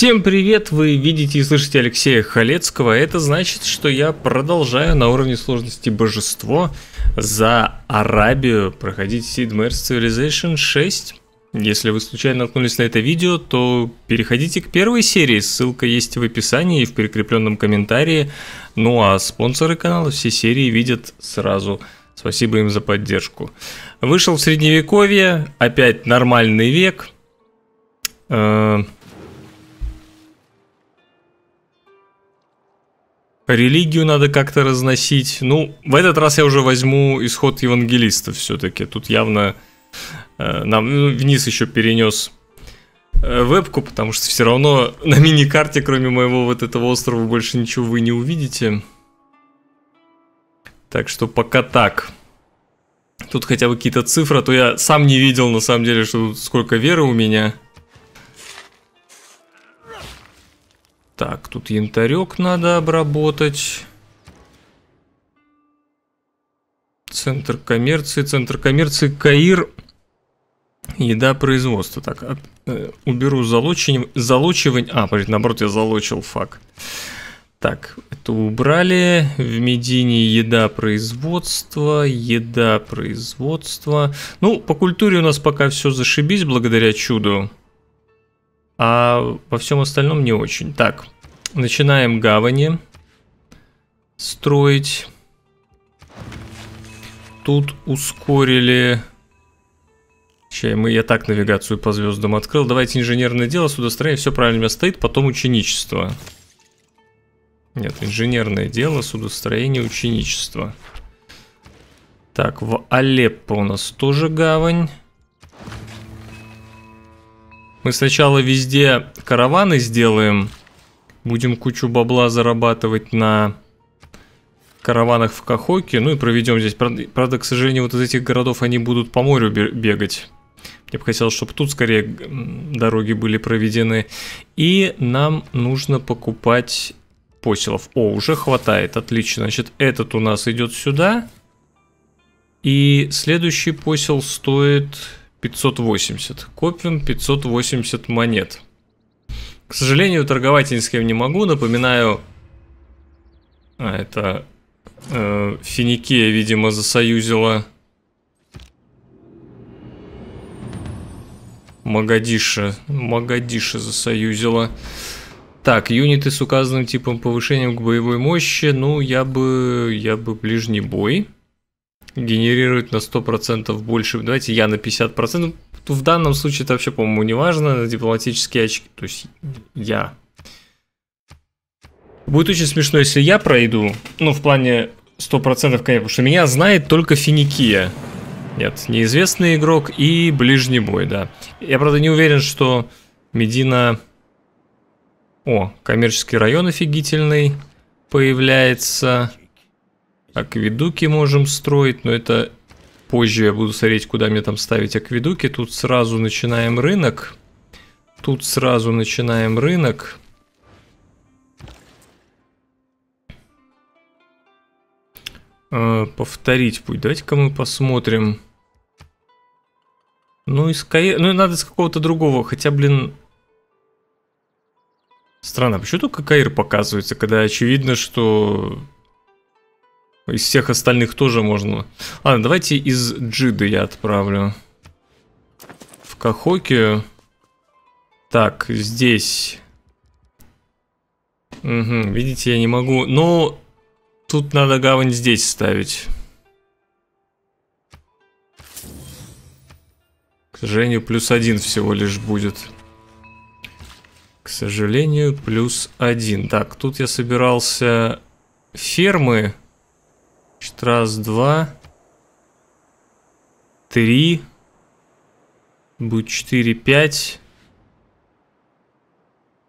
Всем привет! Вы видите и слышите Алексея Халецкого. Это значит, что я продолжаю на уровне сложности божество за Арабию проходить Sid Meier's Civilization 6. Если вы случайно наткнулись на это видео, то переходите к первой серии, ссылка есть в описании и в прикрепленном комментарии. Ну а спонсоры канала все серии видят сразу. Спасибо им за поддержку. Вышел в средневековье, опять нормальный век. Э, Религию надо как-то разносить. Ну, в этот раз я уже возьму исход евангелистов все-таки. Тут явно э, нам ну, вниз еще перенес э, вебку, потому что все равно на мини-карте, кроме моего вот этого острова, больше ничего вы не увидите. Так что пока так. Тут хотя бы какие-то цифры, а то я сам не видел на самом деле, что сколько веры у меня. Так, тут янтарек надо обработать. Центр коммерции, центр коммерции, Каир. Еда производства. Так, от, э, уберу залочивание. залочивание. А, подожди, наоборот, я залочил фак. Так, это убрали. В Медине еда производства, еда производства. Ну, по культуре у нас пока все зашибись благодаря чуду а во всем остальном не очень. Так, начинаем гавани строить. Тут ускорили... Чай, мы, я так навигацию по звездам открыл. Давайте инженерное дело, судостроение, все правильно у меня стоит, потом ученичество. Нет, инженерное дело, судостроение, ученичество. Так, в Алеппо у нас тоже гавань. Мы сначала везде караваны сделаем. Будем кучу бабла зарабатывать на караванах в Кахоке. Ну и проведем здесь. Правда, к сожалению, вот из этих городов они будут по морю бегать. Я бы хотел, чтобы тут скорее дороги были проведены. И нам нужно покупать поселов. О, уже хватает, отлично. Значит, этот у нас идет сюда. И следующий посел стоит 580. Копим 580 монет. К сожалению, торговать ни с кем не могу. Напоминаю, а, это э, Финикия, видимо, засоюзила Магадиша. Магадиша засоюзила. Так, юниты с указанным типом повышением к боевой мощи. Ну, я бы... Я бы ближний бой генерирует на 100% больше. Давайте я на 50%. В данном случае это вообще, по-моему, не важно. Дипломатические очки. То есть я. Будет очень смешно, если я пройду. Ну, в плане 100%, конечно, потому что меня знает только Финикия. Нет, неизвестный игрок и ближний бой, да. Я, правда, не уверен, что Медина... О, коммерческий район офигительный появляется. Акведуки можем строить, но это позже я буду смотреть, куда мне там ставить акведуки. Тут сразу начинаем рынок. Тут сразу начинаем рынок. Э, повторить путь. Давайте-ка мы посмотрим. Ну, из Каи... ну надо с какого-то другого. Хотя, блин... Странно, почему только Каир показывается, когда очевидно, что из всех остальных тоже можно. Ладно, давайте из Джиды я отправлю. В Кахоке. Так, здесь. Угу, видите, я не могу. Но тут надо гавань здесь ставить. К сожалению, плюс один всего лишь будет. К сожалению, плюс один. Так, тут я собирался фермы Значит, раз, два, три, будет четыре, пять.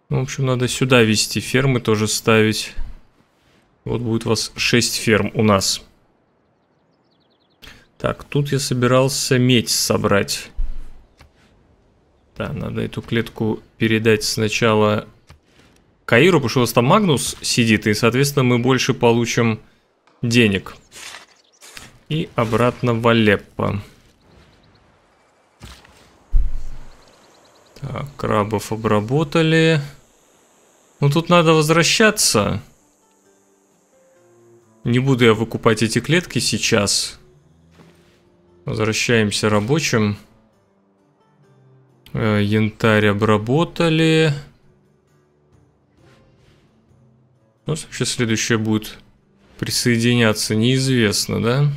Ну, в общем, надо сюда вести фермы тоже ставить. Вот будет у вас 6 ферм у нас. Так, тут я собирался медь собрать. Да, надо эту клетку передать сначала Каиру, потому что у вас там Магнус сидит, и, соответственно, мы больше получим денег. И обратно в Алеппо. Так, крабов обработали. Ну тут надо возвращаться. Не буду я выкупать эти клетки сейчас. Возвращаемся рабочим. Э, янтарь обработали. У нас вообще следующее будет присоединяться, неизвестно, да?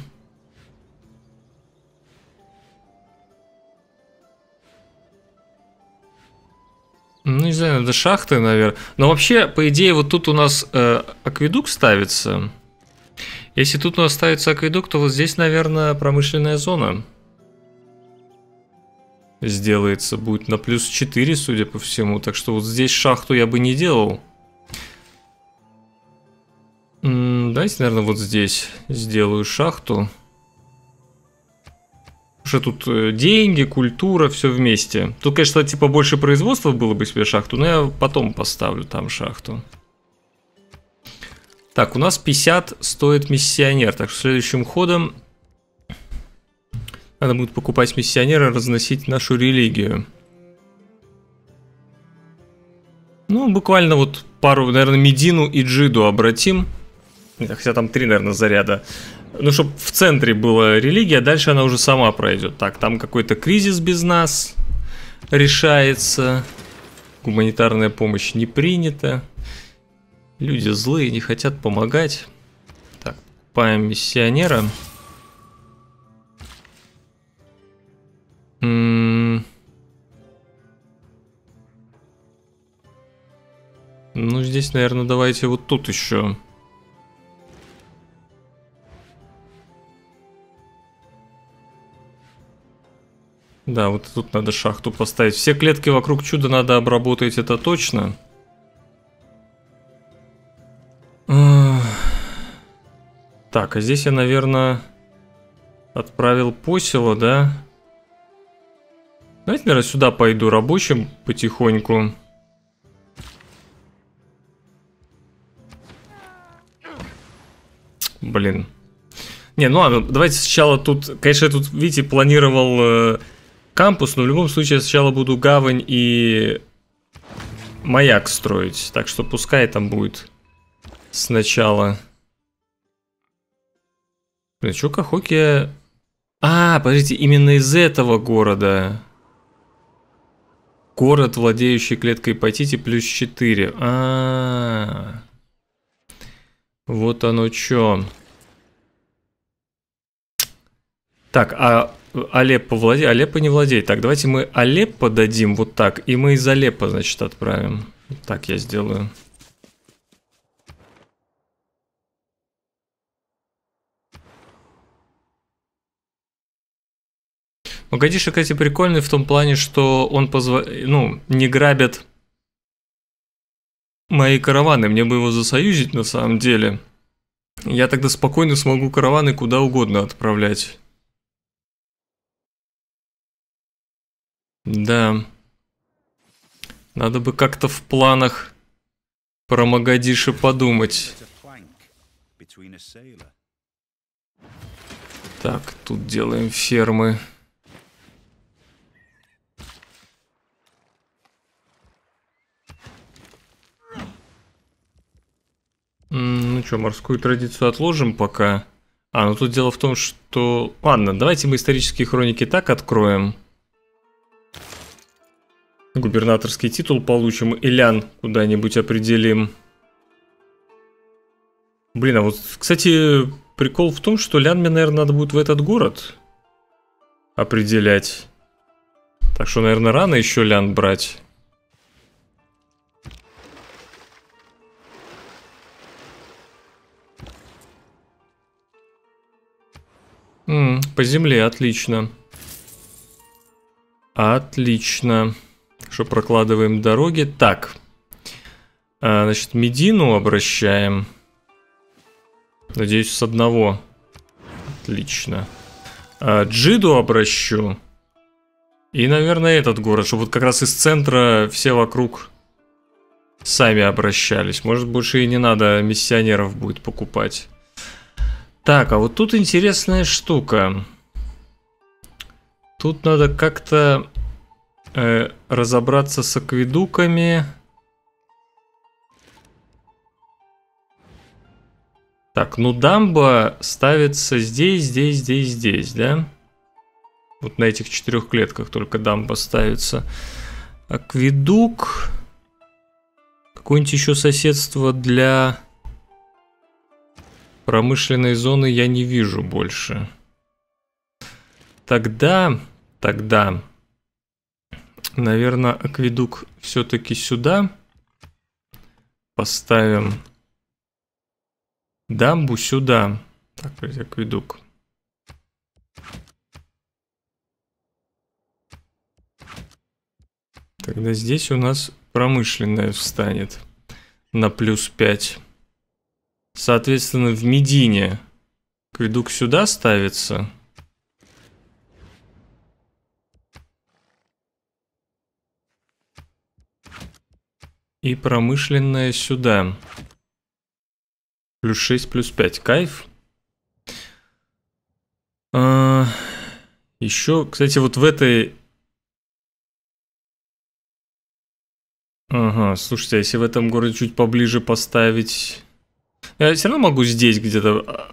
Ну, не знаю, надо шахты, наверное. Но вообще, по идее, вот тут у нас э, акведук ставится. Если тут у нас ставится акведук, то вот здесь, наверное, промышленная зона сделается. Будет на плюс 4, судя по всему. Так что вот здесь шахту я бы не делал. Давайте, наверное, вот здесь сделаю шахту. Потому что тут э, деньги, культура, все вместе. Тут, конечно, типа больше производства было бы себе шахту, но я потом поставлю там шахту. Так, у нас 50 стоит миссионер, так что следующим ходом надо будет покупать миссионера, разносить нашу религию. Ну, буквально вот пару, наверное, Медину и Джиду обратим. Хотя там три, наверное, заряда. Ну, чтобы в центре была религия, дальше она уже сама пройдет. Так, там какой-то кризис без нас решается. Гуманитарная помощь не принята. Люди злые, не хотят помогать. Так, покупаем миссионера. М ну, здесь, наверное, давайте вот тут еще. Да, вот тут надо шахту поставить. Все клетки вокруг чуда надо обработать, это точно. Так, а здесь я, наверное, отправил посело, да? Давайте, наверное, сюда пойду рабочим потихоньку. Блин. Не, ну ладно, давайте сначала тут... Конечно, я тут, видите, планировал э, кампус, но в любом случае я сначала буду гавань и маяк строить. Так что пускай там будет сначала. Блин, что Кахоки... А, подождите, именно из этого города. Город, владеющий клеткой Патити, плюс 4. А, -а, а Вот оно что. Так, а Алеппо владеет? Алеппо не владеет. Так, давайте мы Алеппо дадим вот так, и мы из Алеппо, значит, отправим. Так я сделаю. Могадишо, кстати, прикольный в том плане, что он позва... ну, не грабит мои караваны. Мне бы его засоюзить на самом деле. Я тогда спокойно смогу караваны куда угодно отправлять. Да. Надо бы как-то в планах про Магадиши подумать. Так, тут делаем фермы. Ну что, морскую традицию отложим пока. А, ну тут дело в том, что... Ладно, давайте мы исторические хроники так откроем. Губернаторский титул получим. Илян куда-нибудь определим. Блин, а вот, кстати, прикол в том, что Лян мне, наверное, надо будет в этот город определять. Так что, наверное, рано еще Лян брать. По земле, отлично. Отлично. Что прокладываем дороги. Так. А, значит, Медину обращаем. Надеюсь, с одного. Отлично. А, Джиду обращу. И, наверное, этот город, чтобы вот как раз из центра все вокруг сами обращались. Может, больше и не надо миссионеров будет покупать. Так, а вот тут интересная штука. Тут надо как-то э, разобраться с акведуками. Так, ну дамба ставится здесь, здесь, здесь, здесь, да? Вот на этих четырех клетках только дамба ставится. Акведук. Какое-нибудь еще соседство для промышленной зоны я не вижу больше. Тогда, тогда наверное, акведук все-таки сюда поставим. Дамбу сюда. Так, акведук. Тогда здесь у нас промышленная встанет на плюс 5. Соответственно, в Медине акведук сюда ставится. И промышленная сюда. Плюс 6, плюс 5. Кайф. А, еще, кстати, вот в этой... Ага, слушайте, а если в этом городе чуть поближе поставить... Я все равно могу здесь где-то...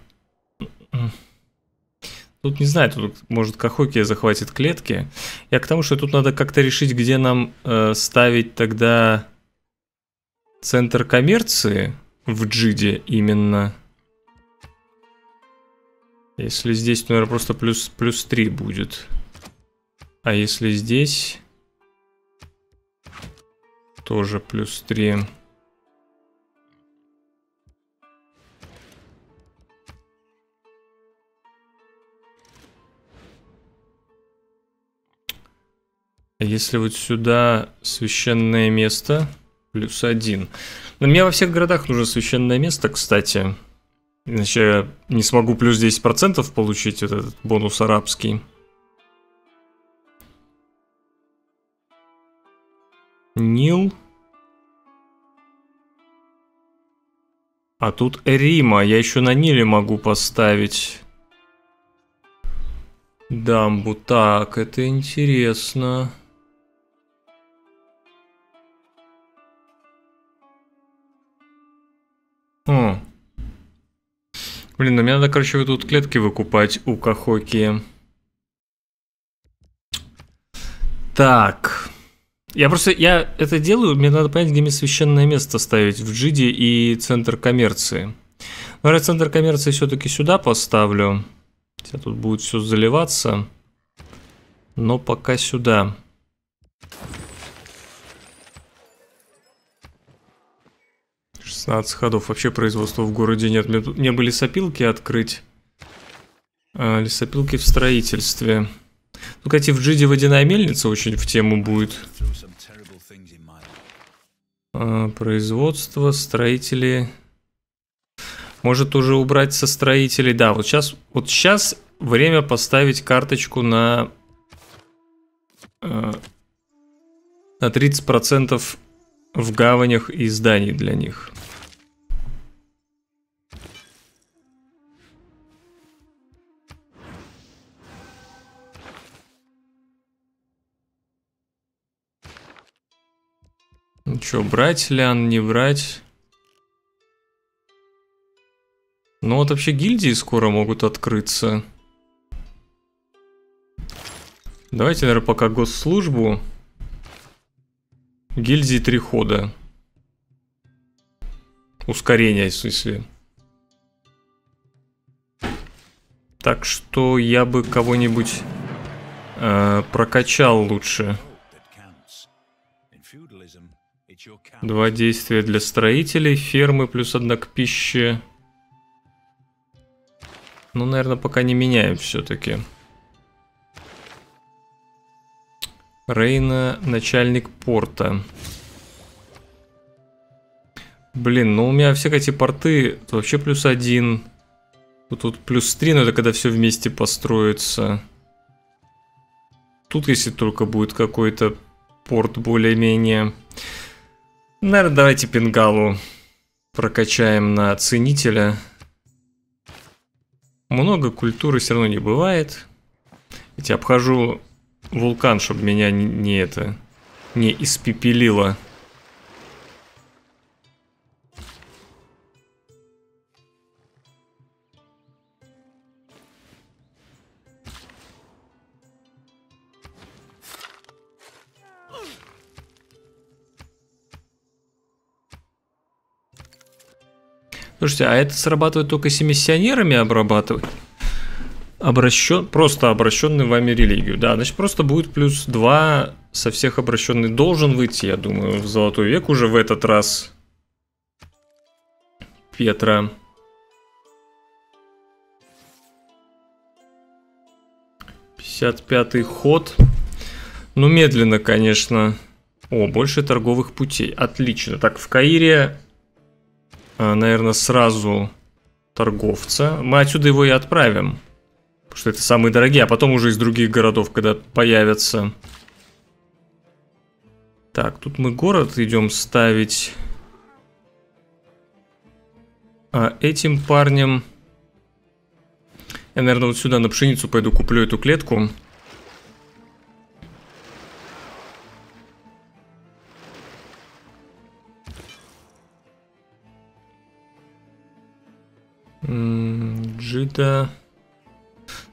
А, тут не знаю, тут может Кахоки захватит клетки. Я к тому, что тут надо как-то решить, где нам э, ставить тогда центр коммерции в Джиде именно. Если здесь, наверное, просто плюс, плюс 3 будет. А если здесь... Тоже плюс 3. А если вот сюда священное место... Плюс один. Но мне во всех городах нужно священное место, кстати. Иначе я не смогу плюс 10% получить этот бонус арабский. Нил. А тут Рима. Я еще на Ниле могу поставить дамбу. Так, это интересно. Блин, ну мне надо, короче, тут клетки выкупать у Кахоки. Так. Я просто, я это делаю, мне надо понять, где мне священное место ставить в Джиде и центр коммерции. Наверное, центр коммерции все-таки сюда поставлю. Хотя тут будет все заливаться. Но пока сюда. 16 ходов. Вообще производства в городе нет. Мне, мне бы лесопилки открыть. А, лесопилки в строительстве. Ну, кстати, в Джиде водяная мельница очень в тему будет. А, производство, строители. Может уже убрать со строителей. Да, вот сейчас, вот сейчас время поставить карточку на, э, на 30% в гаванях и зданий для них. Что, брать лян, не брать? Ну вот вообще гильдии скоро могут открыться. Давайте, наверное, пока госслужбу. Гильдии три хода. Ускорение, в смысле. Так что я бы кого-нибудь э, прокачал лучше. Два действия для строителей, фермы плюс одна к пище. Ну, наверное, пока не меняем все-таки. Рейна, начальник порта. Блин, ну у меня все эти порты вообще плюс один. Тут, тут плюс три, но это когда все вместе построится. Тут если только будет какой-то порт более-менее. Наверное, давайте пингалу прокачаем на ценителя. Много культуры все равно не бывает. Ведь обхожу вулкан, чтобы меня не, не это не испепелило. Слушайте, а это срабатывает только с миссионерами обрабатывать? Обращен, просто обращенный вами религию. Да, значит, просто будет плюс 2 со всех обращенный. Должен выйти, я думаю, в золотой век уже в этот раз. Петра. Пятьдесят пятый ход. Ну, медленно, конечно. О, больше торговых путей. Отлично. Так, в Каире, наверное, сразу торговца. Мы отсюда его и отправим. Потому что это самые дорогие, а потом уже из других городов, когда появятся. Так, тут мы город идем ставить. А этим парнем... Я, наверное, вот сюда на пшеницу пойду куплю эту клетку. Джида...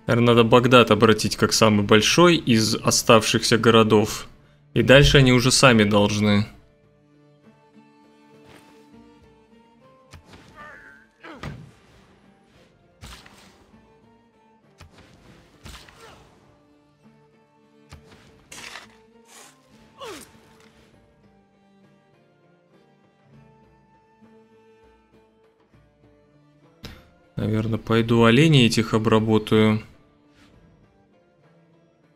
Наверное, надо Багдад обратить как самый большой из оставшихся городов. И дальше они уже сами должны. Наверное, пойду оленей этих обработаю.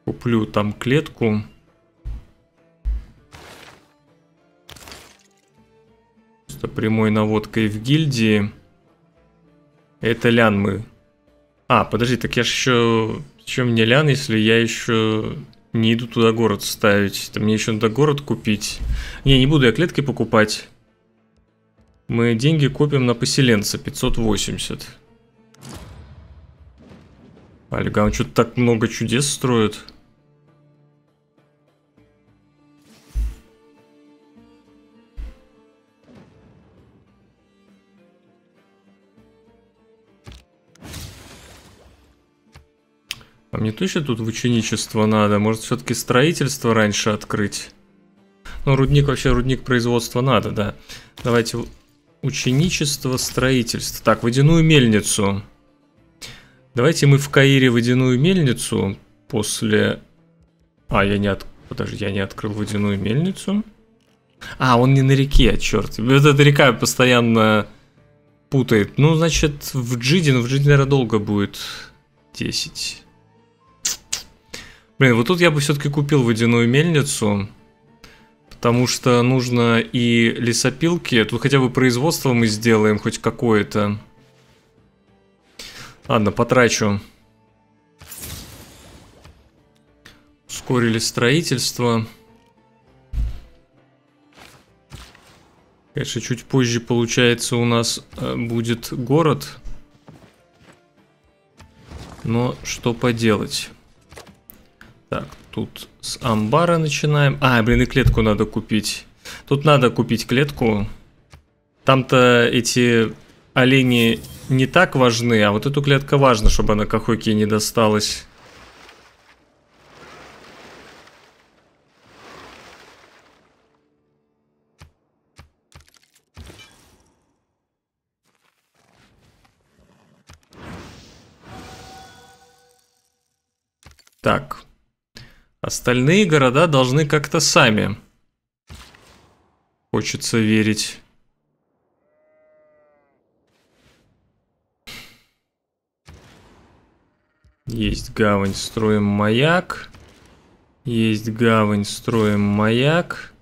Куплю там клетку. Просто прямой наводкой в гильдии. Это лян мы. А, подожди, так я ж еще... Чем мне лян, если я еще не иду туда город ставить? Это мне еще надо город купить. Не, не буду я клетки покупать. Мы деньги копим на поселенца, 580. Альга, он что-то так много чудес строит. А мне точно тут в ученичество надо? Может, все-таки строительство раньше открыть? Ну, рудник вообще, рудник производства надо, да. Давайте ученичество, строительство. Так, водяную мельницу. Давайте мы в Каире водяную мельницу после... А, я не от... Подожди, я не открыл водяную мельницу. А, он не на реке, черт. Вот эта река постоянно путает. Ну, значит, в Джиде, ну, в Джиде, наверное, долго будет 10. Блин, вот тут я бы все-таки купил водяную мельницу. Потому что нужно и лесопилки. Тут хотя бы производство мы сделаем хоть какое-то. Ладно, потрачу. Ускорили строительство. Конечно, чуть позже, получается, у нас э, будет город. Но что поделать. Так, тут с амбара начинаем. А, блин, и клетку надо купить. Тут надо купить клетку. Там-то эти олени не так важны, а вот эту клетка важно, чтобы она Кахоке не досталась. Так. Остальные города должны как-то сами. Хочется верить. Есть гавань, строим маяк. Есть гавань, строим маяк.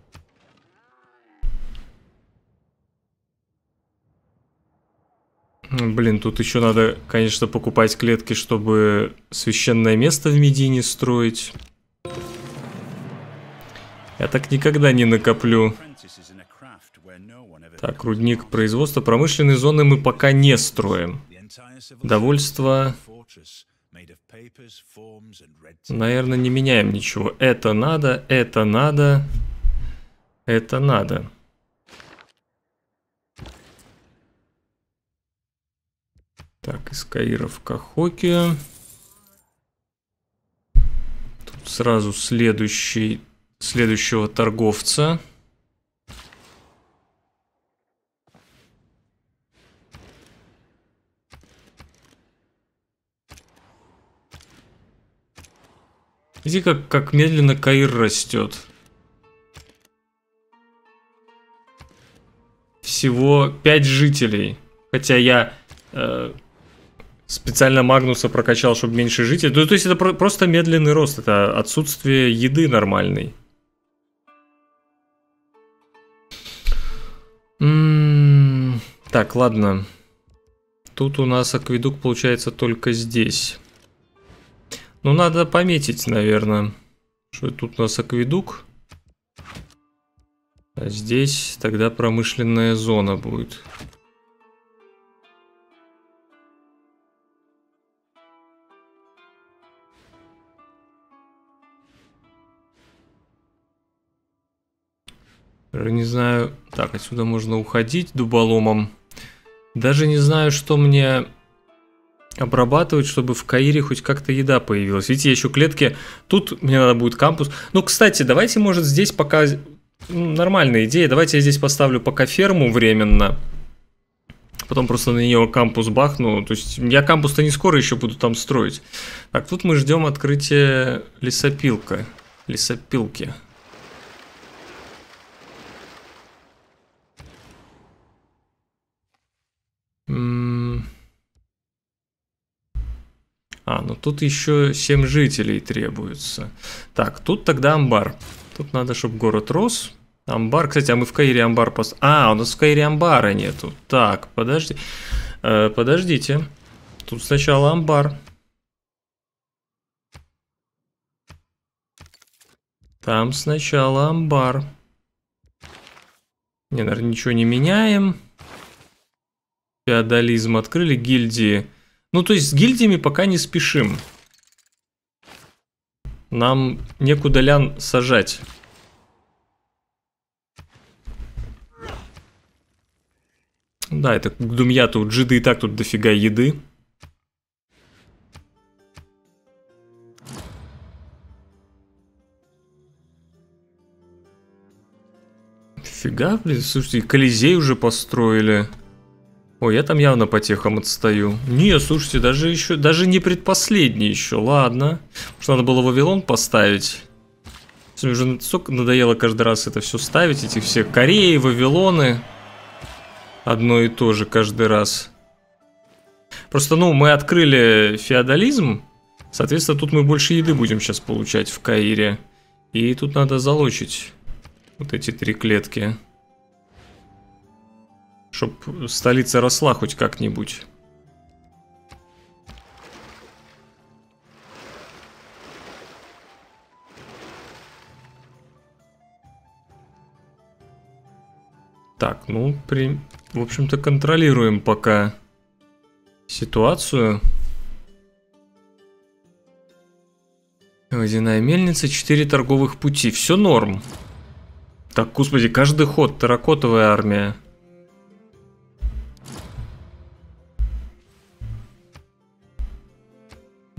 Блин, тут еще надо, конечно, покупать клетки, чтобы священное место в Медине строить. Я так никогда не накоплю. Так, рудник производства. Промышленные зоны мы пока не строим. Довольство Наверное, не меняем ничего. Это надо, это надо, это надо. Так, из Каира в Кахоке. Тут сразу следующий, следующего торговца. Видите, как, как медленно Каир растет. Всего 5 жителей. Хотя я э, специально Магнуса прокачал, чтобы меньше жителей. Ну, то есть это про просто медленный рост. Это отсутствие еды нормальной. М -м так, ладно. Тут у нас акведук получается только здесь. Ну, надо пометить, наверное, что тут у нас акведук. А здесь тогда промышленная зона будет. Не знаю. Так, отсюда можно уходить дуболомом. Даже не знаю, что мне обрабатывать, чтобы в Каире хоть как-то еда появилась. Видите, еще клетки. Тут мне надо будет кампус. Ну, кстати, давайте, может, здесь пока... Нормальная идея. Давайте я здесь поставлю пока ферму временно. Потом просто на нее кампус бахну. То есть я кампус-то не скоро еще буду там строить. Так, тут мы ждем открытия лесопилка. Лесопилки. А, ну тут еще 7 жителей требуется. Так, тут тогда амбар. Тут надо, чтобы город рос. Амбар, кстати, а мы в Каире амбар пост... А, у нас в Каире амбара нету. Так, подожди. Э, подождите. Тут сначала амбар. Там сначала амбар. Не, наверное, ничего не меняем. Феодализм открыли, гильдии. Ну, то есть с гильдиями пока не спешим. Нам некуда лян сажать. Да, это думья тут джиды и так тут дофига еды. Фига, блин, слушайте, Колизей уже построили. Ой, я там явно по техам отстаю. Не, слушайте, даже еще, даже не предпоследний еще, ладно. Что надо было Вавилон поставить. Мне уже надоело каждый раз это все ставить, эти все Кореи, Вавилоны. Одно и то же каждый раз. Просто, ну, мы открыли феодализм, соответственно, тут мы больше еды будем сейчас получать в Каире. И тут надо залочить вот эти три клетки. Чтоб столица росла хоть как-нибудь. Так, ну, при... в общем-то, контролируем пока ситуацию. Водяная мельница, 4 торговых пути. Все норм. Так, господи, каждый ход, терракотовая армия.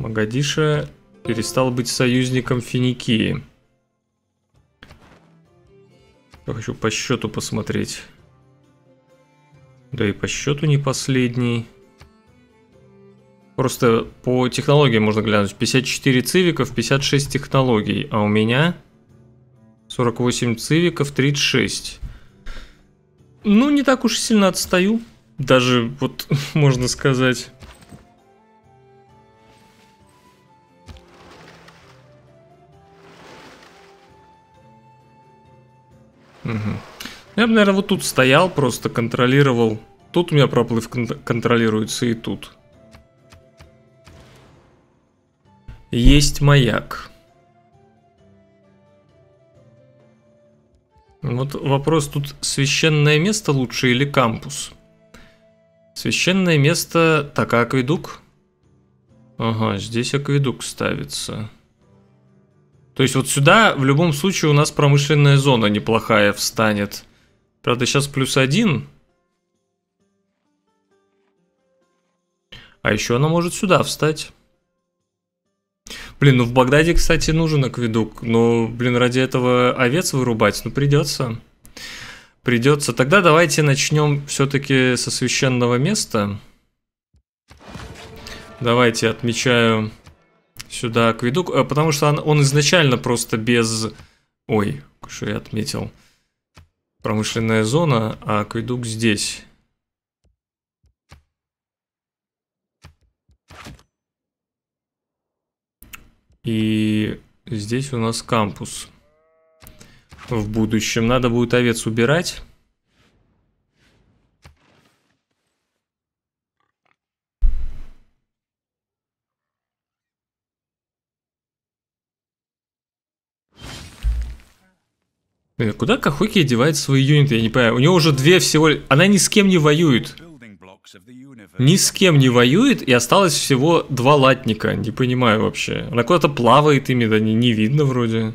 Магадиша перестал быть союзником Финикии. Я хочу по счету посмотреть. Да и по счету не последний. Просто по технологиям можно глянуть. 54 цивиков, 56 технологий. А у меня 48 цивиков, 36. Ну, не так уж сильно отстаю. Даже, вот, можно сказать. Угу. Я бы, наверное, вот тут стоял, просто контролировал. Тут у меня проплыв кон контролируется и тут. Есть маяк. Вот вопрос тут священное место лучше или кампус? Священное место... Так, а акведук? Ага, здесь акведук ставится. То есть вот сюда в любом случае у нас промышленная зона неплохая встанет. Правда, сейчас плюс один. А еще она может сюда встать. Блин, ну в Багдаде, кстати, нужен акведук. Но, блин, ради этого овец вырубать, ну придется. Придется. Тогда давайте начнем все-таки со священного места. Давайте отмечаю сюда акведук, э, потому что он, он изначально просто без... Ой, что я отметил. Промышленная зона, а акведук здесь. И здесь у нас кампус. В будущем надо будет овец убирать. Куда Кахоки одевает свои юниты, я не понимаю. У него уже две всего... Она ни с кем не воюет. Ни с кем не воюет, и осталось всего два латника. Не понимаю вообще. Она куда-то плавает ими, да не, не видно вроде.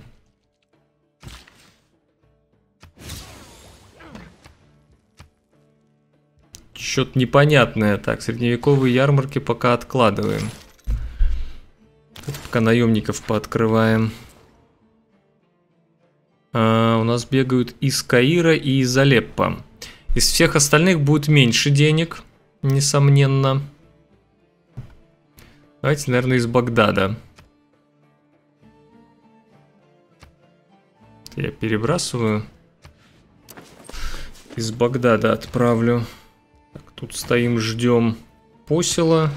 Что-то непонятное. Так, средневековые ярмарки пока откладываем. пока наемников пооткрываем. А, у нас бегают из Каира и из Алеппо. Из всех остальных будет меньше денег, несомненно. Давайте, наверное, из Багдада. Я перебрасываю. Из Багдада отправлю. Так, тут стоим, ждем посела.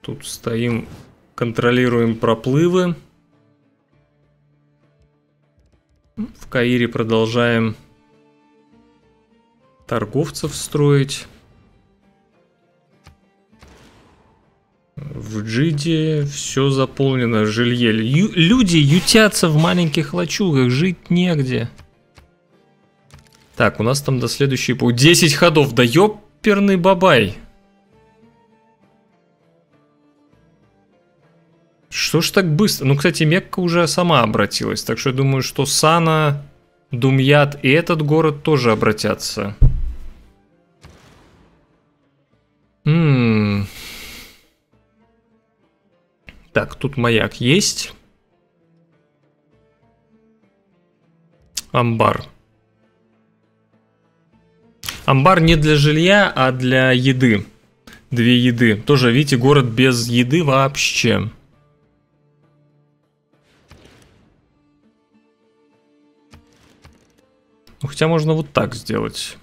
Тут стоим, контролируем проплывы. В Каире продолжаем торговцев строить. В Джиде все заполнено жилье. Ю люди ютятся в маленьких лачугах, жить негде. Так, у нас там до следующей... 10 ходов, да ёперный бабай. Что ж так быстро? Ну, кстати, Мекка уже сама обратилась, так что я думаю, что Сана, Думьят и этот город тоже обратятся. М Так, тут маяк есть. Амбар. Амбар не для жилья, а для еды. Две еды. Тоже, видите, город без еды вообще. Ну, хотя можно вот так сделать.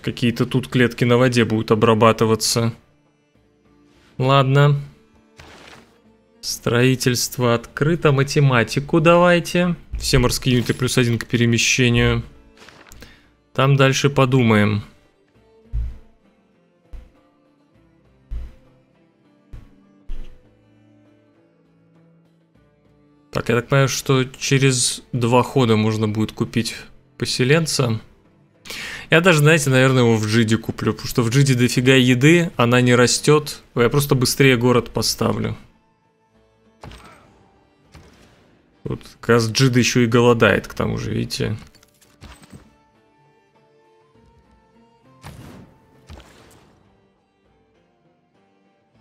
Какие-то тут клетки на воде будут обрабатываться. Ладно. Строительство открыто. Математику давайте. Все морские юниты плюс один к перемещению. Там дальше подумаем. Так, я так понимаю, что через два хода можно будет купить поселенца. Я даже, знаете, наверное, его в Джиде куплю, потому что в Джиде дофига еды, она не растет. Я просто быстрее город поставлю. Вот как раз Джида еще и голодает, к тому же, видите.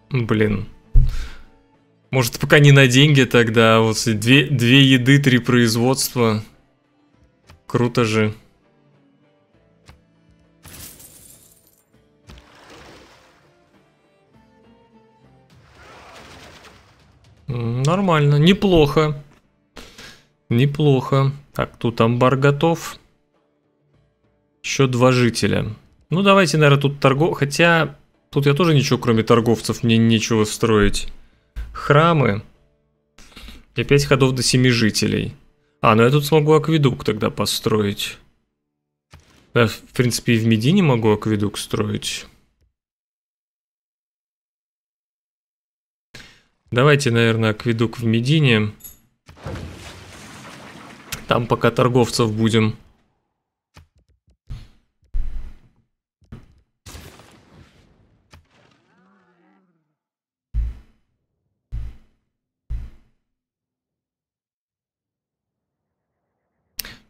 Блин. Может, пока не на деньги тогда, а вот две, две еды, три производства. Круто же. Нормально, неплохо. Неплохо. Так, тут амбар готов. Еще два жителя. Ну, давайте, наверное, тут торгов... Хотя, тут я тоже ничего, кроме торговцев, мне нечего строить. Храмы. И 5 ходов до 7 жителей. А, ну я тут смогу акведук тогда построить. Да, в принципе, и в Медине могу акведук строить. Давайте, наверное, акведук в Медине. Там пока торговцев будем.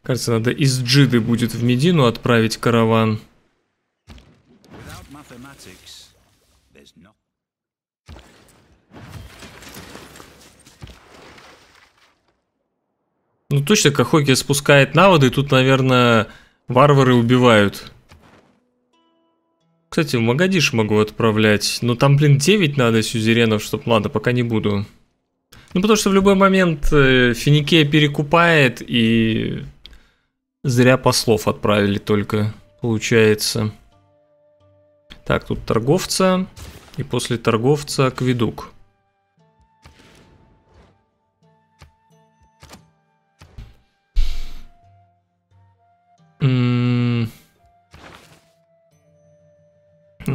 Кажется, надо из Джиды будет в Медину отправить караван. Ну точно, Кахоки спускает на воду, и тут, наверное, варвары убивают. Кстати, в Магадиш могу отправлять. Но там, блин, 9 надо сюзеренов, чтоб... Ладно, пока не буду. Ну, потому что в любой момент э, Финикея перекупает, и зря послов отправили только, получается. Так, тут торговца, и после торговца акведук. Ну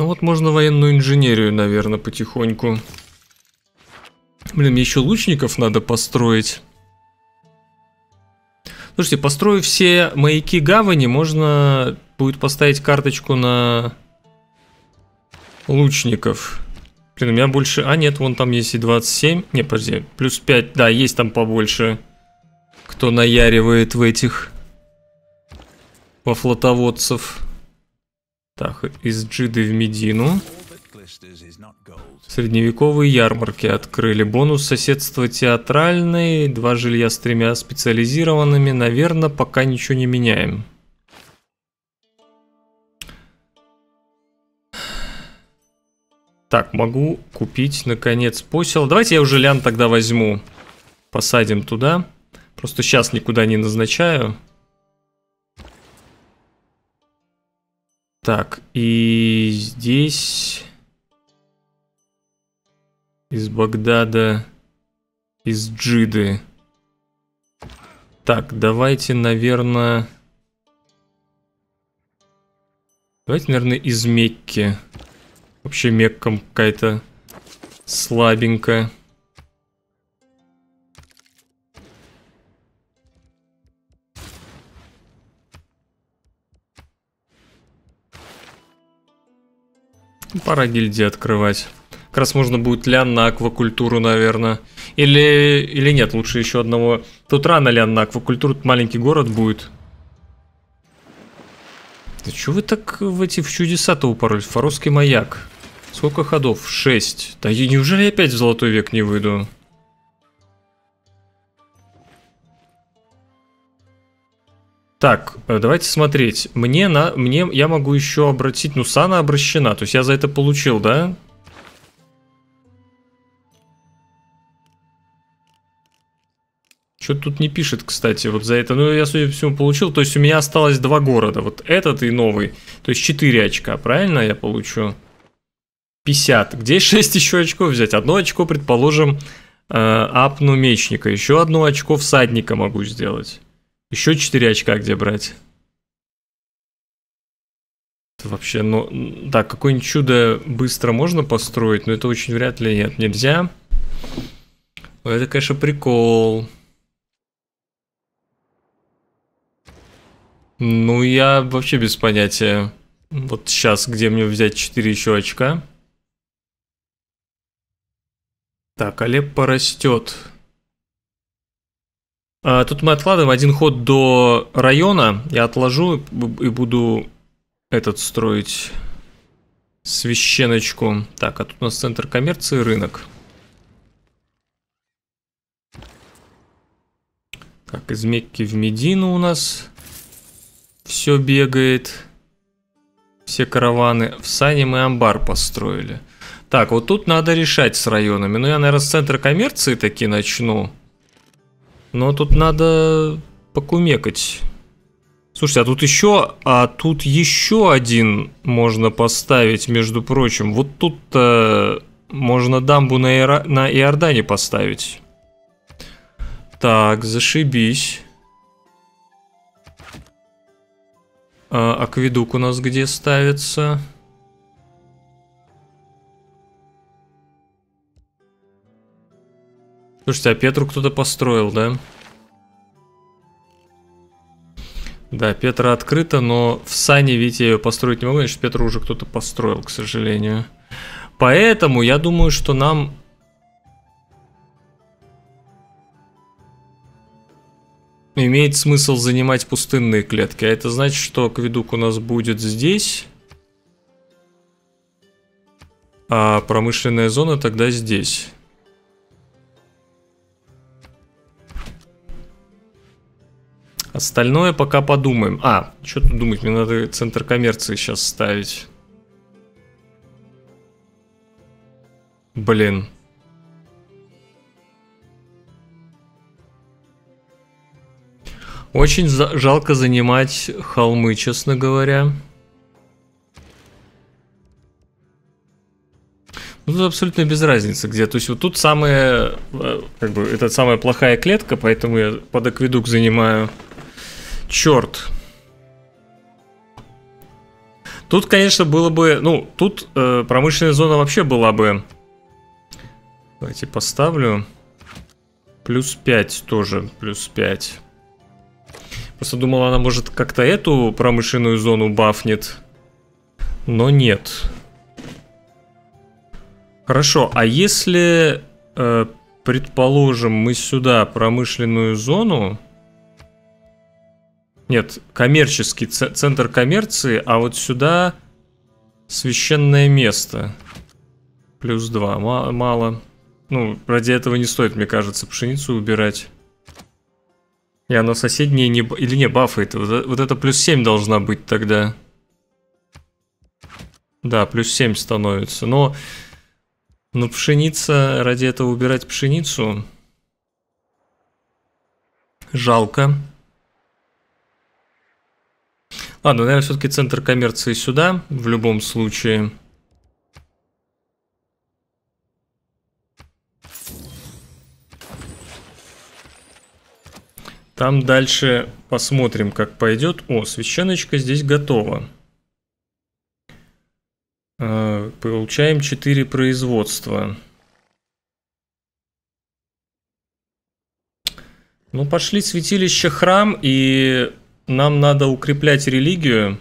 вот можно военную инженерию, наверное, потихоньку. Блин, еще лучников надо построить. Слушайте, построив все маяки гавани, можно будет поставить карточку на лучников. Блин, у меня больше... А, нет, вон там есть и 27. Не, подожди, плюс 5. Да, есть там побольше. Кто наяривает в этих во флотоводцев. Так, из Джиды в Медину. Средневековые ярмарки открыли. Бонус соседства театральный. Два жилья с тремя специализированными. Наверное, пока ничего не меняем. Так, могу купить, наконец, посел. Давайте я уже лян тогда возьму. Посадим туда. Просто сейчас никуда не назначаю. Так, и здесь... Из Багдада, из Джиды. Так, давайте, наверное... Давайте, наверное, из Мекки. Вообще Меккам какая-то слабенькая. Пора гильдии открывать. Как раз можно будет лян на аквакультуру, наверное. Или, или нет, лучше еще одного. Тут рано лян на аквакультуру, тут маленький город будет. Да что вы так в эти в чудеса-то упоролись? Форосский маяк. Сколько ходов? Шесть. Да и неужели опять в золотой век не выйду? Так, э, давайте смотреть. Мне на, мне я могу еще обратить, ну Сана обращена, то есть я за это получил, да? Что тут не пишет, кстати, вот за это. Ну, я, судя по всему, получил. То есть у меня осталось два города. Вот этот и новый. То есть 4 очка, правильно я получу? 50. Где 6 еще очков взять? Одно очко, предположим, э, апну мечника. Еще одно очко всадника могу сделать. Еще 4 очка где брать? Это вообще, ну, да, какое-нибудь чудо быстро можно построить, но это очень вряд ли нет, нельзя. Это, конечно, прикол. Ну, я вообще без понятия. Вот сейчас, где мне взять 4 еще очка? Так, Алеппо растет. А, тут мы откладываем один ход до района. Я отложу и буду этот строить священочку. Так, а тут у нас центр коммерции, рынок. Так, из Мекки в Медину у нас все бегает. Все караваны. В Сане мы амбар построили. Так, вот тут надо решать с районами. Ну, я, наверное, с центра коммерции таки начну. Но тут надо покумекать. Слушайте, а тут еще, а тут еще один можно поставить, между прочим. Вот тут-то можно дамбу на, Иора... на Иордане поставить. Так, зашибись. А, акведук у нас где ставится? Слушайте, а Петру кто-то построил, да? Да, Петра открыта, но в Сане, видите, я ее построить не могу, значит, Петру уже кто-то построил, к сожалению. Поэтому я думаю, что нам... Имеет смысл занимать пустынные клетки. А это значит, что акведук у нас будет здесь. А промышленная зона тогда здесь. Остальное пока подумаем. А, что тут думать? Мне надо центр коммерции сейчас ставить. Блин. Очень за жалко занимать холмы, честно говоря. Ну, тут абсолютно без разницы где. То есть вот тут самая, э, как бы, это самая плохая клетка, поэтому я под акведук занимаю. Черт. Тут, конечно, было бы, ну, тут э, промышленная зона вообще была бы. Давайте поставлю. Плюс 5 тоже, плюс 5. Просто думал, она может как-то эту промышленную зону бафнет. Но нет. Хорошо, а если, э, предположим, мы сюда промышленную зону... Нет, коммерческий, центр коммерции, а вот сюда священное место. Плюс два, мало. Ну, ради этого не стоит, мне кажется, пшеницу убирать. И оно соседнее не... Или не, бафает. Вот, вот это плюс 7 должна быть тогда. Да, плюс 7 становится. Но... Но пшеница... Ради этого убирать пшеницу... Жалко. Ладно, наверное, все-таки центр коммерции сюда, в любом случае. Там дальше посмотрим, как пойдет. О, священочка здесь готова. Э, получаем 4 производства. Ну, пошли святилище храм, и нам надо укреплять религию.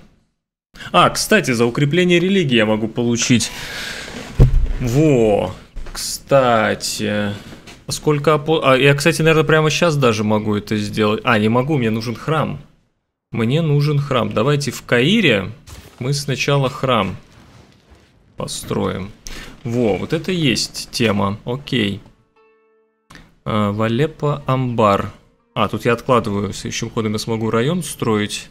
А, кстати, за укрепление религии я могу получить. Во, кстати. Сколько опо... А, я, кстати, наверное, прямо сейчас даже могу это сделать. А, не могу, мне нужен храм. Мне нужен храм. Давайте в Каире мы сначала храм построим. Во, вот это есть тема. Окей. А, Валепа Амбар. А, тут я откладываю. Следующим ходом я смогу район строить.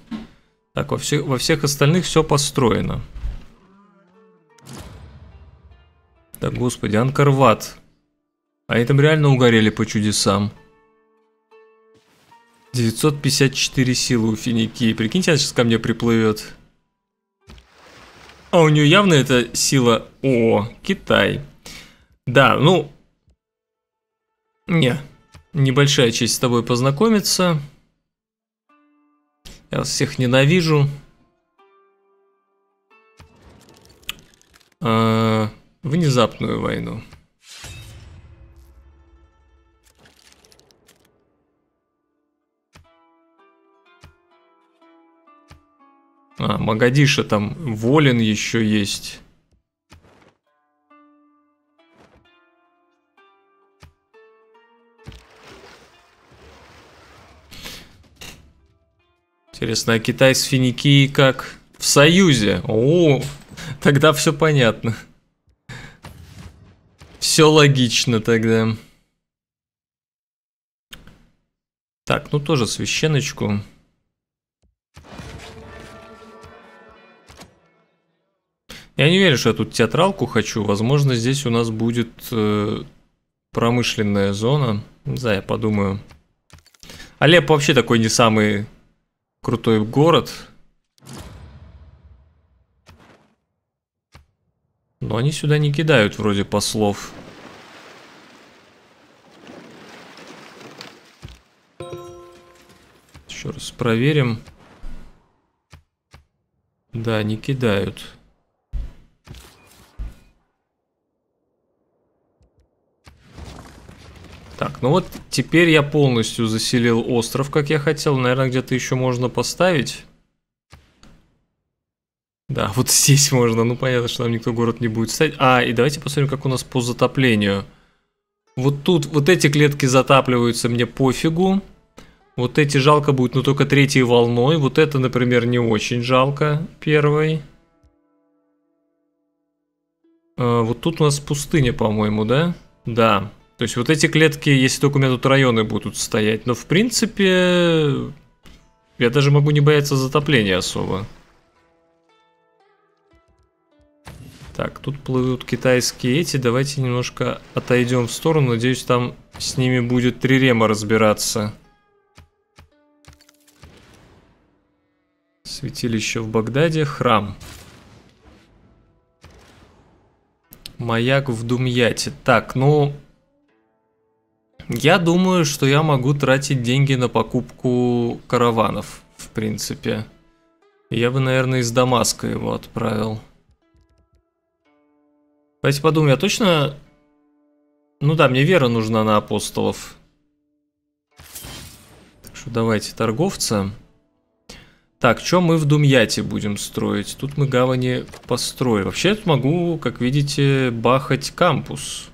Так, во, все, во всех остальных все построено. Так, господи, Анкарват. Они там реально угорели по чудесам. 954 силы у Финики. Прикиньте, она сейчас ко мне приплывет. А у нее явно эта сила... О, Китай. Да, ну... Не. Небольшая честь с тобой познакомиться. Я вас всех ненавижу. А, внезапную войну. А, Магадиша там Волен еще есть. Интересно, а Китай с Финикией как? В союзе? О, тогда все понятно. Все логично тогда. Так, ну тоже священочку. Я не верю, что я тут театралку хочу. Возможно, здесь у нас будет э, промышленная зона. Не знаю, я подумаю. Алеп вообще такой не самый крутой город. Но они сюда не кидают вроде послов. Еще раз проверим. Да, не кидают. Так, ну вот теперь я полностью заселил остров, как я хотел. Наверное, где-то еще можно поставить. Да, вот здесь можно. Ну, понятно, что нам никто город не будет ставить. А, и давайте посмотрим, как у нас по затоплению. Вот тут, вот эти клетки затапливаются, мне пофигу. Вот эти жалко будет, но только третьей волной. Вот это, например, не очень жалко первой. А, вот тут у нас пустыня, по-моему, да? Да. То есть вот эти клетки, если только у меня тут районы будут стоять. Но в принципе, я даже могу не бояться затопления особо. Так, тут плывут китайские эти. Давайте немножко отойдем в сторону. Надеюсь, там с ними будет Трирема разбираться. Святилище в Багдаде. Храм. Маяк в Думьяте. Так, ну... Я думаю, что я могу тратить деньги на покупку караванов, в принципе. Я бы, наверное, из Дамаска его отправил. Давайте подумаем, я точно... Ну да, мне вера нужна на апостолов. Так что давайте торговца. Так, что мы в Думьяте будем строить? Тут мы гавани построим. Вообще я тут могу, как видите, бахать кампус.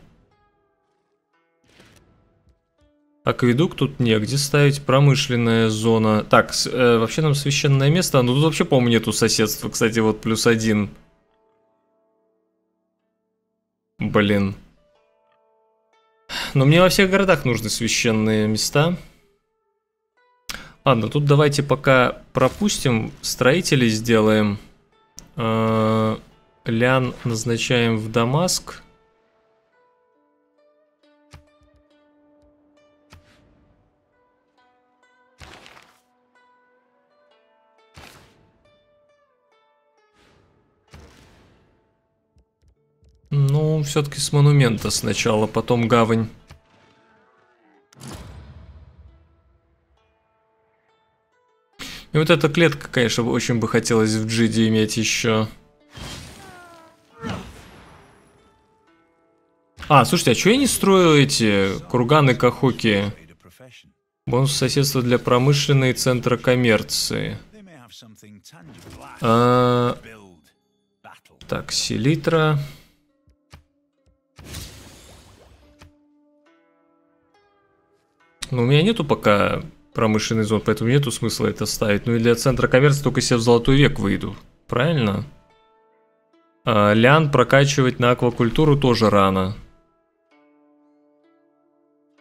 Акведук тут негде ставить, промышленная зона. Так, э, вообще нам священное место. Ну тут вообще, по-моему, нету соседства. Кстати, вот плюс один. Блин. Но мне во всех городах нужны священные места. Ладно, тут давайте пока пропустим. Строителей сделаем. Э, Лян назначаем в Дамаск. Ну, все-таки с монумента сначала, потом гавань. И вот эта клетка, конечно, очень бы хотелось в Джиде иметь еще. А, слушайте, а что я не строю эти курганы Кахуки? Бонус соседства для промышленной центра коммерции. А, так, селитра. Ну, у меня нету пока промышленный зон, поэтому нету смысла это ставить. Ну и для центра коммерции только я в золотой век выйду. Правильно? А, лян прокачивать на аквакультуру тоже рано.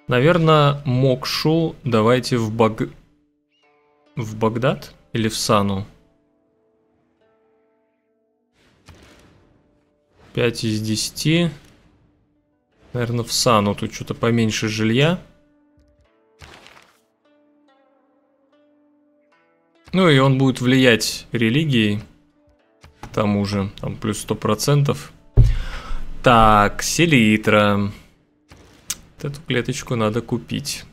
Наверное, Мокшу давайте в Баг... В Багдад? Или в Сану? 5 из 10. Наверное, в Сану. Тут что-то поменьше жилья. Ну и он будет влиять религией. К тому же, там плюс сто процентов. Так, селитра. Вот эту клеточку надо купить.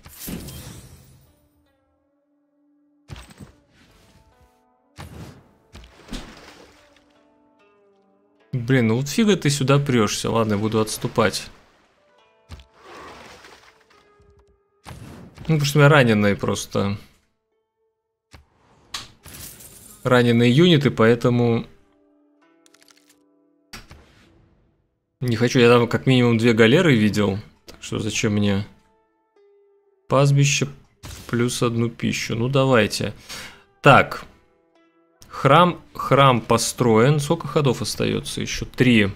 Блин, ну вот фига ты сюда прешься. Ладно, буду отступать. Ну, потому что у меня раненые просто раненые юниты, поэтому... Не хочу, я там как минимум две галеры видел. Так что зачем мне? Пастбище плюс одну пищу. Ну давайте. Так. Храм, храм построен. Сколько ходов остается еще? Три.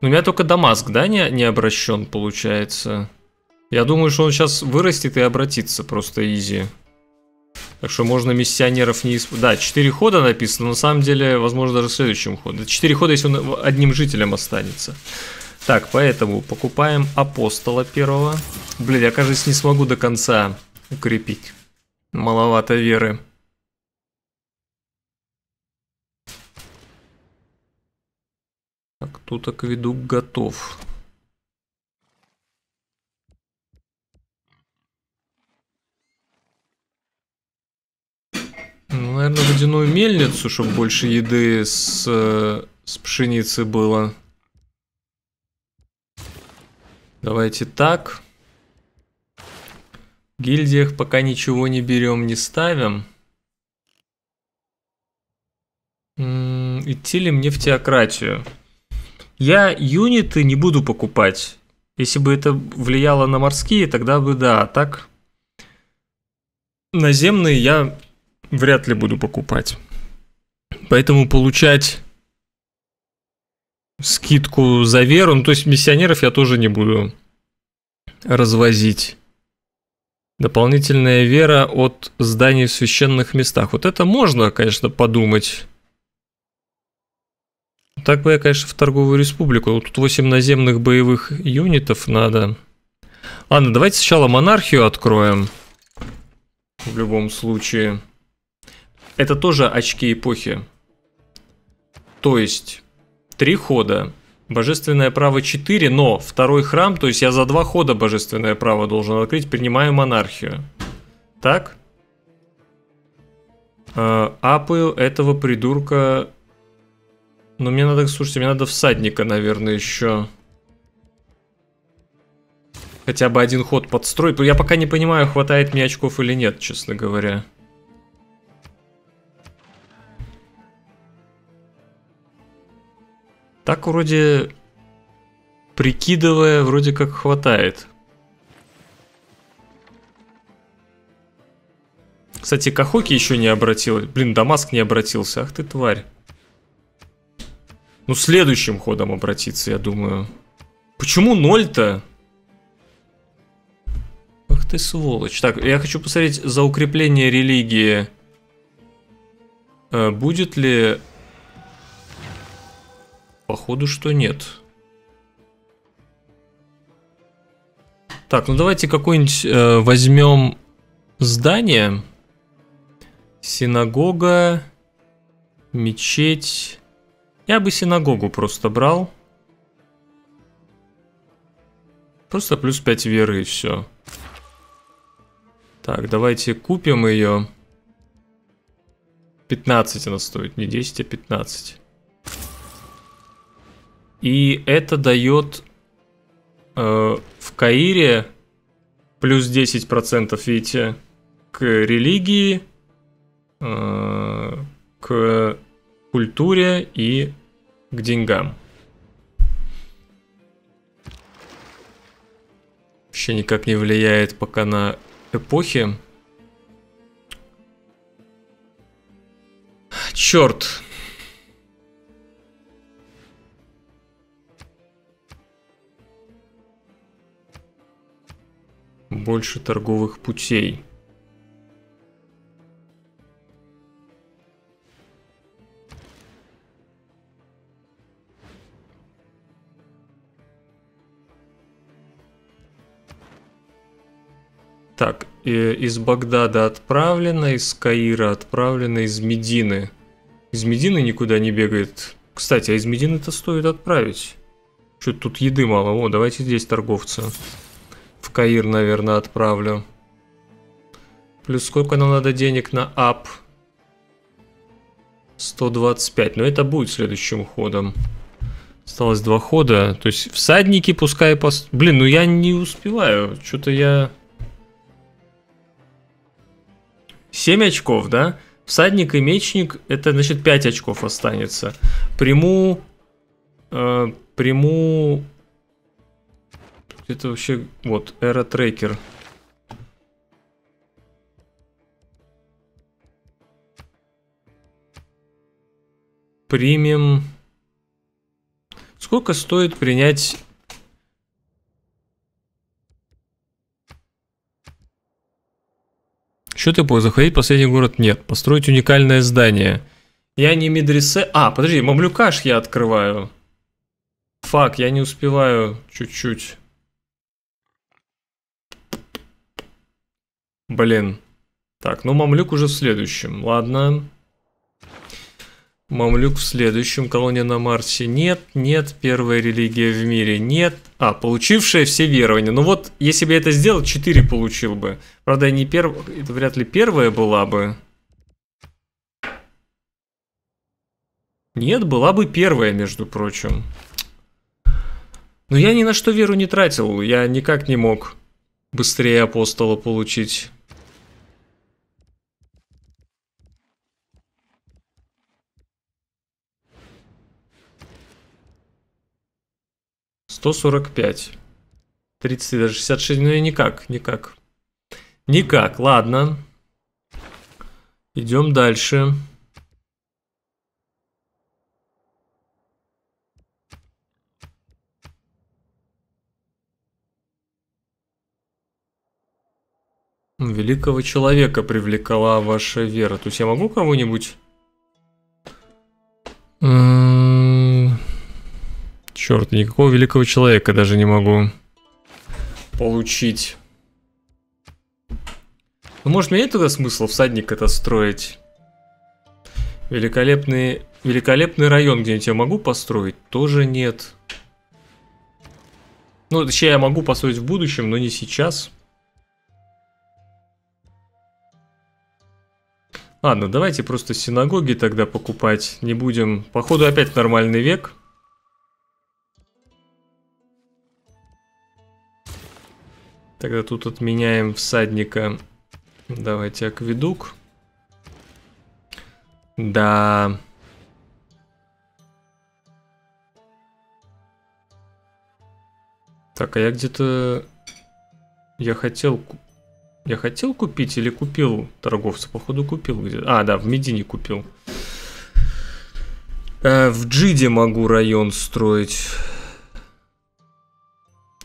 Ну, у меня только Дамаск, да, не, не обращен, получается. Я думаю, что он сейчас вырастет и обратится просто изи. Так что можно миссионеров не использовать. Да, 4 хода написано, но на самом деле, возможно, даже следующим ходом. 4 хода, если он одним жителем останется. Так, поэтому покупаем апостола первого. Блин, я, кажется, не смогу до конца укрепить. Маловато веры. Так, тут акведук готов. Ну, наверное, водяную мельницу, чтобы больше еды с, с пшеницы было. Давайте так. В гильдиях пока ничего не берем, не ставим. М -м, идти ли мне в теократию? Я юниты не буду покупать. Если бы это влияло на морские, тогда бы да. А так, наземные я вряд ли буду покупать. Поэтому получать скидку за веру, ну то есть миссионеров я тоже не буду развозить. Дополнительная вера от зданий в священных местах. Вот это можно, конечно, подумать. так бы я, конечно, в торговую республику. Тут 8 наземных боевых юнитов надо. Ладно, давайте сначала монархию откроем. В любом случае. Это тоже очки эпохи. То есть, три хода. Божественное право 4, но второй храм, то есть я за два хода божественное право должен открыть, принимаю монархию. Так? А, апаю этого придурка... Ну, мне надо, слушайте, мне надо всадника, наверное, еще... Хотя бы один ход подстроить. Я пока не понимаю, хватает мне очков или нет, честно говоря. Так вроде, прикидывая, вроде как хватает. Кстати, Кахоки еще не обратилась. Блин, Дамаск не обратился. Ах ты тварь. Ну, следующим ходом обратиться, я думаю. Почему ноль-то? Ах ты сволочь. Так, я хочу посмотреть за укрепление религии. Э, будет ли Походу, что нет. Так, ну давайте какое-нибудь э, возьмем здание. Синагога, мечеть. Я бы синагогу просто брал. Просто плюс 5 веры и все. Так, давайте купим ее. 15 она стоит, не 10, а 15. И это дает э, в Каире плюс 10%, видите, к религии, э, к культуре и к деньгам. Вообще никак не влияет пока на эпохи. Черт. Больше торговых путей. Так, из Багдада отправлено, из Каира отправлено, из Медины. Из Медины никуда не бегает. Кстати, а из Медины-то стоит отправить. Что-то тут еды мало. О, давайте здесь торговца. В Каир, наверное, отправлю. Плюс сколько нам надо денег на ап? 125. Но это будет следующим ходом. Осталось два хода. То есть всадники пускай... Пос... Блин, ну я не успеваю. Что-то я... 7 очков, да? Всадник и мечник, это значит 5 очков останется. Приму... Э, приму это вообще... Вот, эра трекер. Примем... Сколько стоит принять... Что ты понял? Заходить в последний город? Нет. Построить уникальное здание. Я не медресе... А, подожди, мамлюкаш я открываю. Фак, я не успеваю чуть-чуть. Блин. Так, ну Мамлюк уже в следующем. Ладно. Мамлюк в следующем. Колония на Марсе. Нет, нет. Первая религия в мире. Нет. А, получившая все верования. Ну вот, если бы я это сделал, 4 получил бы. Правда, не первая. Это вряд ли первая была бы. Нет, была бы первая, между прочим. Но я ни на что веру не тратил. Я никак не мог быстрее апостола получить. 145. 30, даже 66, ну и никак, никак. Никак, ладно. Идем дальше. Великого человека привлекла ваша вера. То есть я могу кого-нибудь... Черт, никакого великого человека даже не могу получить. Ну, может, мне нет тогда смысла всадник это строить? Великолепный, великолепный район где-нибудь я могу построить? Тоже нет. Ну, точнее, я могу построить в будущем, но не сейчас. Ладно, давайте просто синагоги тогда покупать. Не будем... Походу опять нормальный век. Тогда тут отменяем всадника. Давайте акведук. Да. Так, а я где-то... Я хотел... Я хотел купить или купил торговца? Походу купил где А, да, в Медине купил. Э, в Джиде могу район строить.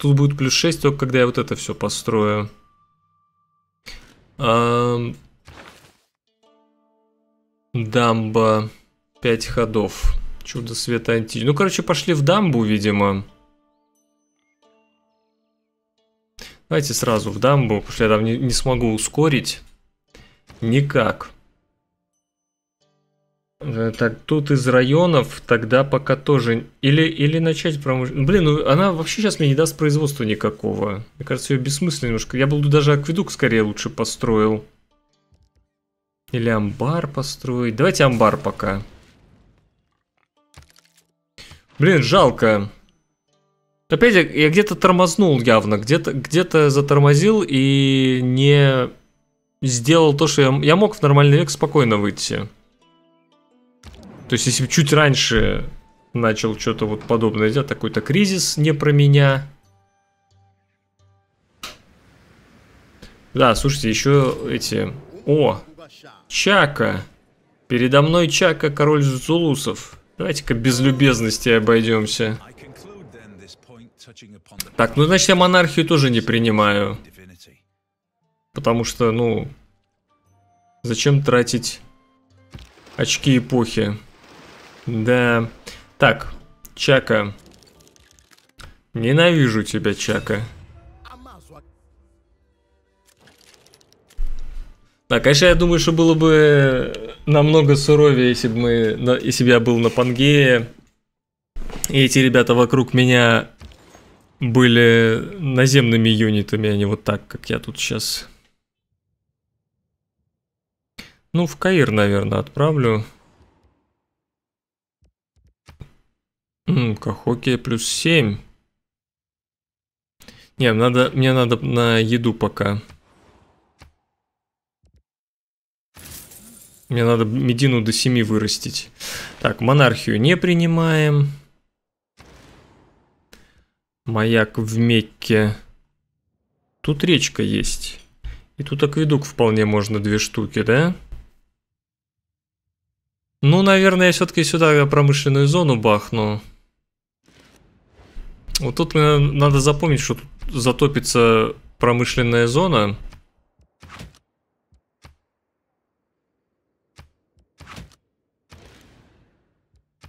Тут будет плюс 6, только когда я вот это все построю. Эм... Дамба. 5 ходов. Чудо света анти. Ну, короче, пошли в дамбу, видимо. Давайте сразу в дамбу, потому что я там не, не смогу ускорить. Никак. Э, так, тут из районов тогда пока тоже... Или, или начать промышленность... Блин, ну она вообще сейчас мне не даст производства никакого. Мне кажется, ее бессмысленно немножко. Я бы даже акведук скорее лучше построил. Или амбар построить. Давайте амбар пока. Блин, жалко. Опять я, я где-то тормознул явно. Где-то где, -то, затормозил и не сделал то, что я... Я мог в нормальный век спокойно выйти. То есть, если бы чуть раньше начал что-то вот подобное делать, такой-то кризис не про меня. Да, слушайте, еще эти... О, Чака. Передо мной Чака, король Зулусов. Давайте-ка без любезности обойдемся. Так, ну значит я монархию тоже не принимаю. Потому что, ну... Зачем тратить очки эпохи? Да. Так, Чака. Ненавижу тебя, Чака. Да, конечно, я думаю, что было бы намного суровее, если бы мы, если бы я был на Пангее, и эти ребята вокруг меня были наземными юнитами, а не вот так, как я тут сейчас. Ну, в Каир, наверное, отправлю. М, плюс 7. Не, надо, мне надо на еду пока. Мне надо Медину до 7 вырастить. Так, монархию не принимаем. Маяк в Мекке. Тут речка есть. И тут акведук вполне можно две штуки, да? Ну, наверное, я все-таки сюда промышленную зону бахну. Вот тут надо запомнить, что тут затопится промышленная зона.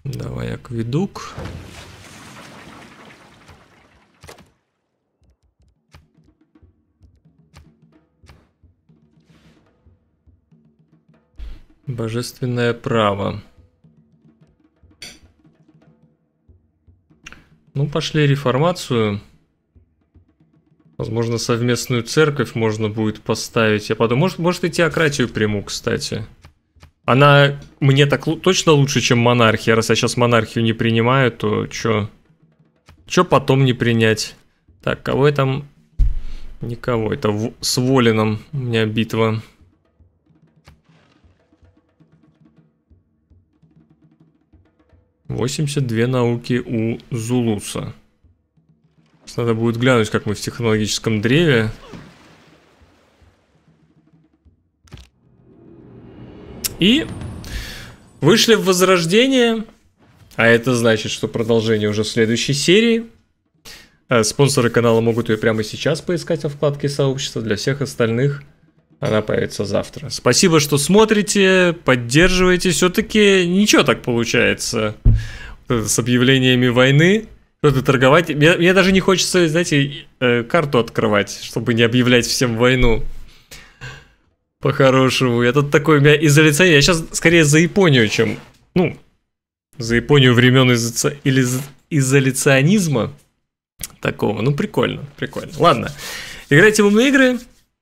Давай акведук. Божественное право. Ну, пошли реформацию. Возможно, совместную церковь можно будет поставить. Я подумал, может, может и теократию приму, кстати. Она мне так точно лучше, чем монархия. Раз я сейчас монархию не принимаю, то чё? Чё потом не принять? Так, кого я там? Никого. Это в... с Волином у меня битва. Восемьдесят две науки у Зулуса. Надо будет глянуть, как мы в технологическом древе. И вышли в Возрождение. А это значит, что продолжение уже в следующей серии. Э, спонсоры канала могут ее прямо сейчас поискать во вкладке сообщества. Для всех остальных она появится завтра. Спасибо, что смотрите, поддерживаете. Все-таки ничего так получается с объявлениями войны. Что-то торговать. Мне, мне даже не хочется, знаете, э, карту открывать, чтобы не объявлять всем войну. По-хорошему. Я тут такой, у меня изоляционизм. Я сейчас скорее за Японию, чем... Ну, за Японию времен изо... или изоляционизма такого. Ну, прикольно, прикольно. Ладно. Играйте в умные игры.